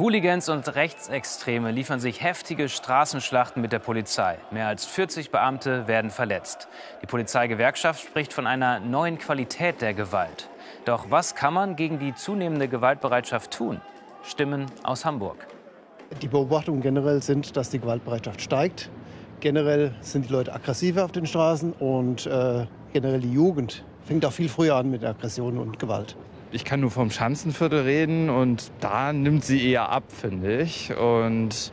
Hooligans und Rechtsextreme liefern sich heftige Straßenschlachten mit der Polizei. Mehr als 40 Beamte werden verletzt. Die Polizeigewerkschaft spricht von einer neuen Qualität der Gewalt. Doch was kann man gegen die zunehmende Gewaltbereitschaft tun? Stimmen aus Hamburg. Die Beobachtungen generell sind, dass die Gewaltbereitschaft steigt. Generell sind die Leute aggressiver auf den Straßen und äh, generell die Jugend fängt auch viel früher an mit Aggressionen und Gewalt. Ich kann nur vom Schanzenviertel reden und da nimmt sie eher ab, finde ich. Und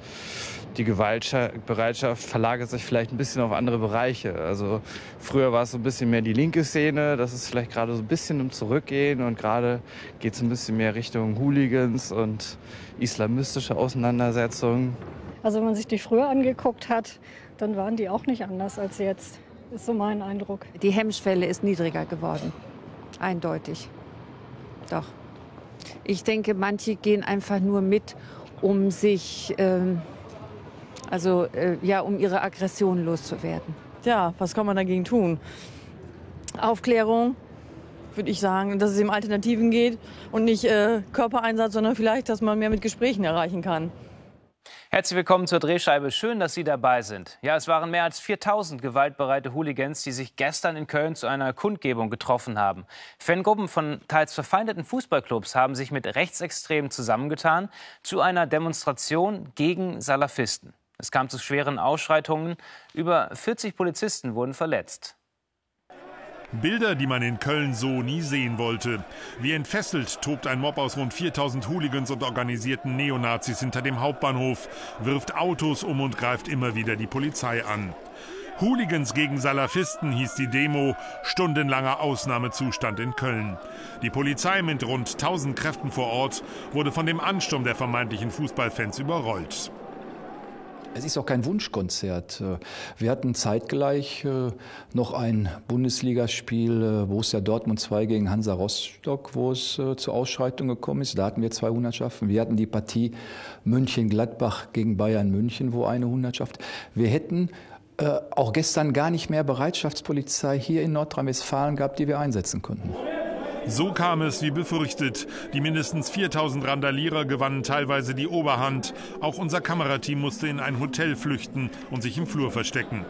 die Gewaltbereitschaft verlagert sich vielleicht ein bisschen auf andere Bereiche. Also früher war es so ein bisschen mehr die linke Szene, das ist vielleicht gerade so ein bisschen im Zurückgehen und gerade geht es ein bisschen mehr Richtung Hooligans und islamistische Auseinandersetzungen. Also wenn man sich die früher angeguckt hat, dann waren die auch nicht anders als jetzt. Ist so mein Eindruck. Die Hemmschwelle ist niedriger geworden. Eindeutig. Doch. Ich denke, manche gehen einfach nur mit, um sich, ähm, also äh, ja, um ihre Aggression loszuwerden. Ja, was kann man dagegen tun? Aufklärung, würde ich sagen, dass es um Alternativen geht und nicht äh, Körpereinsatz, sondern vielleicht, dass man mehr mit Gesprächen erreichen kann. Herzlich willkommen zur Drehscheibe. Schön, dass Sie dabei sind. Ja, es waren mehr als 4000 gewaltbereite Hooligans, die sich gestern in Köln zu einer Kundgebung getroffen haben. Fangruppen von teils verfeindeten Fußballclubs haben sich mit Rechtsextremen zusammengetan zu einer Demonstration gegen Salafisten. Es kam zu schweren Ausschreitungen. Über 40 Polizisten wurden verletzt. Bilder, die man in Köln so nie sehen wollte. Wie entfesselt tobt ein Mob aus rund 4000 Hooligans und organisierten Neonazis hinter dem Hauptbahnhof, wirft Autos um und greift immer wieder die Polizei an. Hooligans gegen Salafisten hieß die Demo, stundenlanger Ausnahmezustand in Köln. Die Polizei mit rund 1000 Kräften vor Ort wurde von dem Ansturm der vermeintlichen Fußballfans überrollt. Es ist auch kein Wunschkonzert. Wir hatten zeitgleich äh, noch ein Bundesligaspiel äh, Borussia Dortmund 2 gegen Hansa Rostock, wo es äh, zur Ausschreitung gekommen ist. Da hatten wir zwei Hundertschaften. Wir hatten die Partie München-Gladbach gegen Bayern München, wo eine Hundertschaft. Wir hätten auch gestern gar nicht mehr Bereitschaftspolizei hier in Nordrhein-Westfalen gehabt, die wir einsetzen konnten. So kam es wie befürchtet. Die mindestens 4000 Randalierer gewannen teilweise die Oberhand. Auch unser Kamerateam musste in ein Hotel flüchten und sich im Flur verstecken.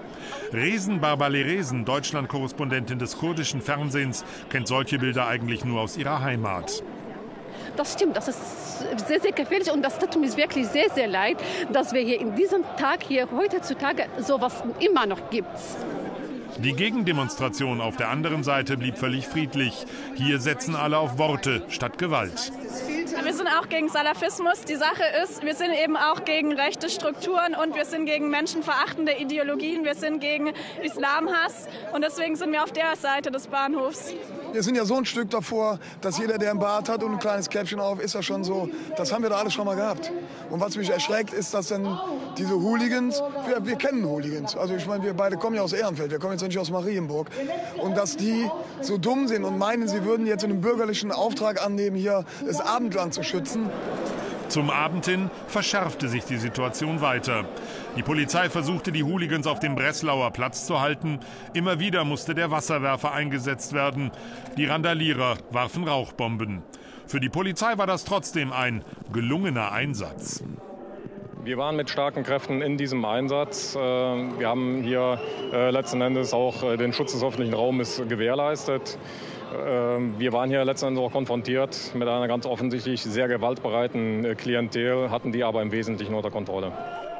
Resen Barbaleresen, Deutschland-Korrespondentin des kurdischen Fernsehens, kennt solche Bilder eigentlich nur aus ihrer Heimat. Das stimmt, das ist sehr, sehr gefährlich und das tut mir wirklich sehr, sehr leid, dass wir hier in diesem Tag, hier heutzutage, sowas immer noch gibt. Die Gegendemonstration auf der anderen Seite blieb völlig friedlich. Hier setzen alle auf Worte statt Gewalt. Wir sind auch gegen Salafismus. Die Sache ist, wir sind eben auch gegen rechte Strukturen und wir sind gegen menschenverachtende Ideologien. Wir sind gegen Islamhass und deswegen sind wir auf der Seite des Bahnhofs. Wir sind ja so ein Stück davor, dass jeder, der ein Bart hat und ein kleines Käppchen auf, ist ja schon so. Das haben wir da alles schon mal gehabt. Und was mich erschreckt, ist, dass dann diese Hooligans, wir, wir kennen Hooligans. Also ich meine, wir beide kommen ja aus Ehrenfeld, wir kommen jetzt nicht aus Marienburg. Und dass die so dumm sind und meinen, sie würden jetzt einen bürgerlichen Auftrag annehmen, hier das Abendland zu schützen. Zum Abend hin verschärfte sich die Situation weiter. Die Polizei versuchte, die Hooligans auf dem Breslauer Platz zu halten. Immer wieder musste der Wasserwerfer eingesetzt werden. Die Randalierer warfen Rauchbomben. Für die Polizei war das trotzdem ein gelungener Einsatz. Wir waren mit starken Kräften in diesem Einsatz. Äh, wir haben hier äh, letzten Endes auch äh, den Schutz des öffentlichen Raumes gewährleistet. Ähm, wir waren hier letztendlich auch konfrontiert mit einer ganz offensichtlich sehr gewaltbereiten äh, Klientel, hatten die aber im Wesentlichen unter Kontrolle.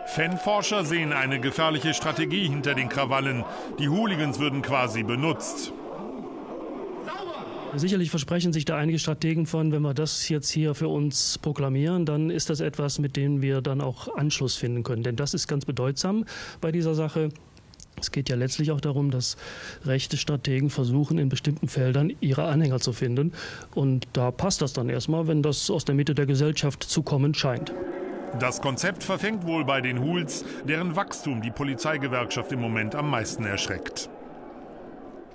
Fanforscher sehen eine gefährliche Strategie hinter den Krawallen. Die Hooligans würden quasi benutzt. Sicherlich versprechen sich da einige Strategen von, wenn wir das jetzt hier für uns proklamieren, dann ist das etwas, mit dem wir dann auch Anschluss finden können. Denn das ist ganz bedeutsam bei dieser Sache. Es geht ja letztlich auch darum, dass rechte Strategen versuchen, in bestimmten Feldern ihre Anhänger zu finden. Und da passt das dann erstmal, wenn das aus der Mitte der Gesellschaft zu kommen scheint. Das Konzept verfängt wohl bei den Huls, deren Wachstum die Polizeigewerkschaft im Moment am meisten erschreckt.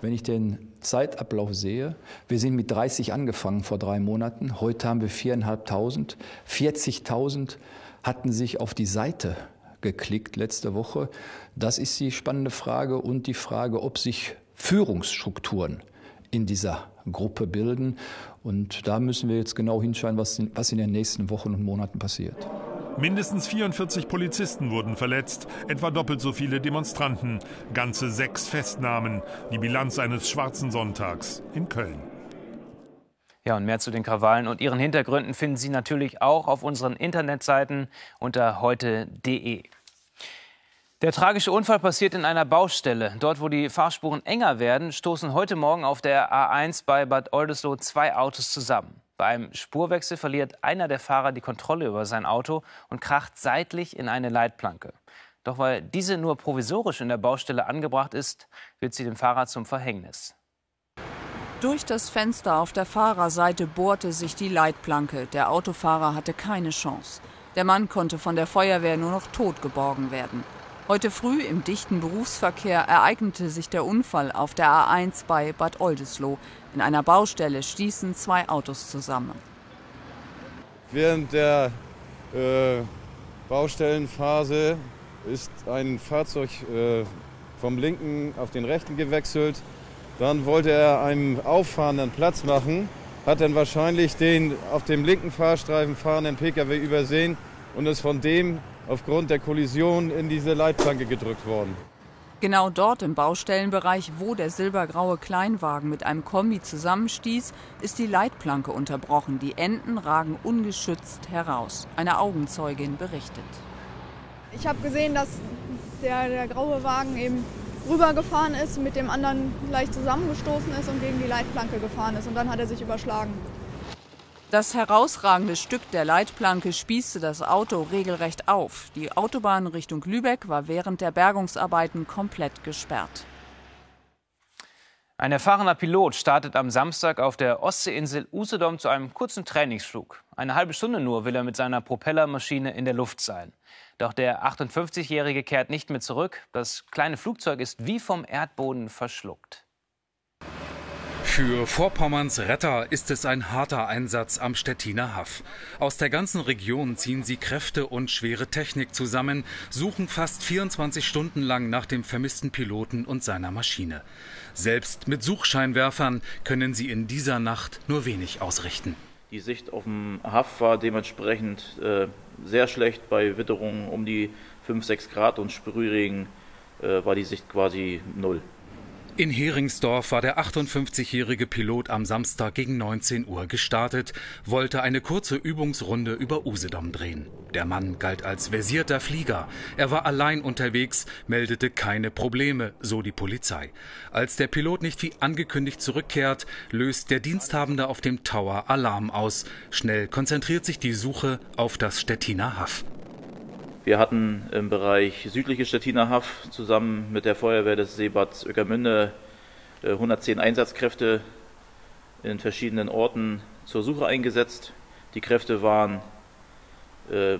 Wenn ich den Zeitablauf sehe, wir sind mit 30 angefangen vor drei Monaten, heute haben wir 4.500, 40.000 hatten sich auf die Seite geklickt letzte Woche. Das ist die spannende Frage und die Frage, ob sich Führungsstrukturen in dieser Gruppe bilden. Und da müssen wir jetzt genau hinschauen, was in, was in den nächsten Wochen und Monaten passiert. Mindestens 44 Polizisten wurden verletzt, etwa doppelt so viele Demonstranten, ganze sechs Festnahmen, die Bilanz eines schwarzen Sonntags in Köln. Ja, und mehr zu den Krawallen und ihren Hintergründen finden Sie natürlich auch auf unseren Internetseiten unter heute.de. Der tragische Unfall passiert in einer Baustelle. Dort, wo die Fahrspuren enger werden, stoßen heute Morgen auf der A1 bei Bad Oldesloe zwei Autos zusammen. Bei einem Spurwechsel verliert einer der Fahrer die Kontrolle über sein Auto und kracht seitlich in eine Leitplanke. Doch weil diese nur provisorisch in der Baustelle angebracht ist, wird sie dem Fahrer zum Verhängnis. Durch das Fenster auf der Fahrerseite bohrte sich die Leitplanke. Der Autofahrer hatte keine Chance. Der Mann konnte von der Feuerwehr nur noch tot geborgen werden. Heute früh im dichten Berufsverkehr ereignete sich der Unfall auf der A1 bei Bad Oldesloe. In einer Baustelle stießen zwei Autos zusammen. Während der äh, Baustellenphase ist ein Fahrzeug äh, vom linken auf den rechten gewechselt. Dann wollte er einem Auffahrenden Platz machen, hat dann wahrscheinlich den auf dem linken Fahrstreifen fahrenden Pkw übersehen und ist von dem aufgrund der Kollision in diese Leitplanke gedrückt worden. Genau dort im Baustellenbereich, wo der silbergraue Kleinwagen mit einem Kombi zusammenstieß, ist die Leitplanke unterbrochen. Die Enden ragen ungeschützt heraus. Eine Augenzeugin berichtet. Ich habe gesehen, dass der, der graue Wagen eben rübergefahren ist, mit dem anderen leicht zusammengestoßen ist und gegen die Leitplanke gefahren ist. Und dann hat er sich überschlagen. Das herausragende Stück der Leitplanke spießte das Auto regelrecht auf. Die Autobahn Richtung Lübeck war während der Bergungsarbeiten komplett gesperrt. Ein erfahrener Pilot startet am Samstag auf der Ostseeinsel Usedom zu einem kurzen Trainingsflug. Eine halbe Stunde nur will er mit seiner Propellermaschine in der Luft sein. Doch der 58-Jährige kehrt nicht mehr zurück. Das kleine Flugzeug ist wie vom Erdboden verschluckt. Für Vorpommerns Retter ist es ein harter Einsatz am Stettiner Haff. Aus der ganzen Region ziehen sie Kräfte und schwere Technik zusammen, suchen fast 24 Stunden lang nach dem vermissten Piloten und seiner Maschine. Selbst mit Suchscheinwerfern können sie in dieser Nacht nur wenig ausrichten. Die Sicht auf dem Haff war dementsprechend äh, sehr schlecht. Bei Witterungen um die 5, 6 Grad und Sprühregen äh, war die Sicht quasi null. In Heringsdorf war der 58-jährige Pilot am Samstag gegen 19 Uhr gestartet, wollte eine kurze Übungsrunde über Usedom drehen. Der Mann galt als versierter Flieger. Er war allein unterwegs, meldete keine Probleme, so die Polizei. Als der Pilot nicht wie angekündigt zurückkehrt, löst der Diensthabende auf dem Tower Alarm aus. Schnell konzentriert sich die Suche auf das Stettiner Haff. Wir hatten im Bereich südliche Stettiner Haff zusammen mit der Feuerwehr des Seebads Öckermünde 110 äh, Einsatzkräfte in verschiedenen Orten zur Suche eingesetzt. Die Kräfte waren äh,